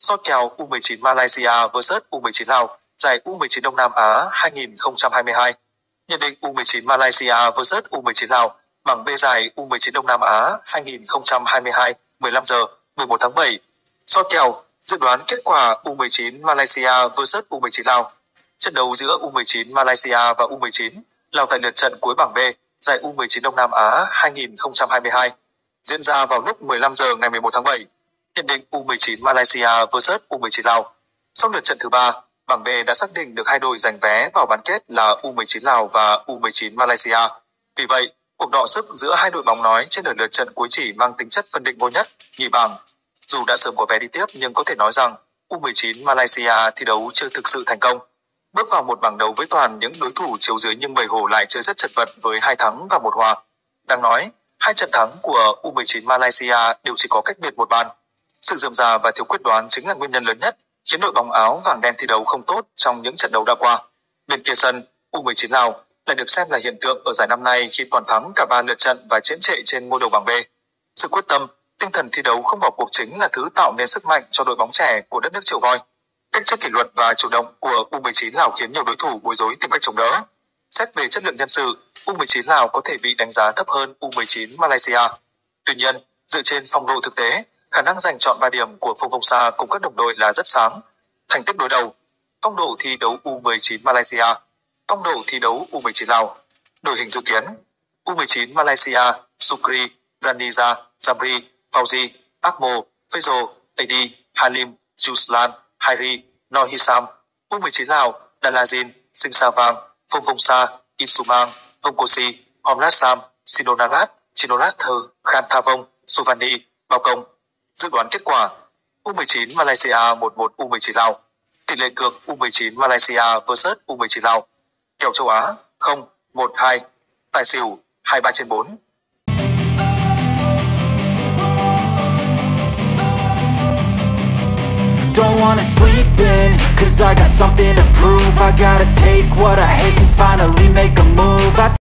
soi kèo U19 Malaysia vs U19 Lào, giải U19 Đông Nam Á 2022. Nhận định U19 Malaysia vs U19 Lào, bảng B giải U19 Đông Nam Á 2022, 15 giờ, 11 tháng 7. Soi kèo, dự đoán kết quả U19 Malaysia vs U19 Lào. Trận đấu giữa U19 Malaysia và U19 Lào tại lượt trận cuối bảng B giải U19 Đông Nam Á 2022 diễn ra vào lúc 15 giờ ngày 11 tháng 7. Nhận định U19 Malaysia vs U19 Lào. Sau lượt trận thứ ba, bảng B đã xác định được hai đội giành vé vào bán kết là U19 Lào và U19 Malaysia. Vì vậy, cuộc đọ sức giữa hai đội bóng nói trên lượt trận cuối chỉ mang tính chất phân định ngôi nhất, nhì bảng. Dù đã sớm có vé đi tiếp nhưng có thể nói rằng U19 Malaysia thi đấu chưa thực sự thành công. Bước vào một bảng đấu với toàn những đối thủ chiếu dưới nhưng bầy hổ lại chơi rất chật vật với hai thắng và một hòa. Đang nói, hai trận thắng của U19 Malaysia đều chỉ có cách biệt một bàn. Sự dườm già và thiếu quyết đoán chính là nguyên nhân lớn nhất khiến đội bóng áo vàng đen thi đấu không tốt trong những trận đấu đã qua. Bên kia sân, U19 Lào lại được xem là hiện tượng ở giải năm nay khi toàn thắng cả ba lượt trận và chiến trệ trên ngôi đầu bảng B. Sự quyết tâm, tinh thần thi đấu không bỏ cuộc chính là thứ tạo nên sức mạnh cho đội bóng trẻ của đất nước triệu voi. Cách chơi kỷ luật và chủ động của U19 Lào khiến nhiều đối thủ bối rối tìm cách chống đỡ. Xét về chất lượng nhân sự, U19 Lào có thể bị đánh giá thấp hơn U19 Malaysia. Tuy nhiên, dựa trên phong độ thực tế, khả năng giành chọn 3 điểm của Phong Phong Sa cùng các đồng đội là rất sáng. Thành tích đối đầu, phong độ thi đấu U19 Malaysia, phong độ thi đấu U19 Lào. Đội hình dự kiến, U19 Malaysia, Sukri, Raniza, Zamri, Fauzi, Akmo, Fezo, Adi, Halim, Juslan, Hairi, Nohisam, U19 Lào, Dalazin, Sinh Sa Vang, Phong Phong Sa, Insumang, Vông Kosi, Omlat Sam, Sinonarat, Chinolat Thơ, Khan Tha Vong, Suvani, Bao Công. Dự đoán kết quả U19 Malaysia 1-1 U19 Lào. Tỷ lệ cược U19 Malaysia vs U19 Lào. Kèo châu Á 0-1-2. Tài xỉu 23 trên 4. Don't wanna sleep in, cause I got something to prove I gotta take what I hate and finally make a move I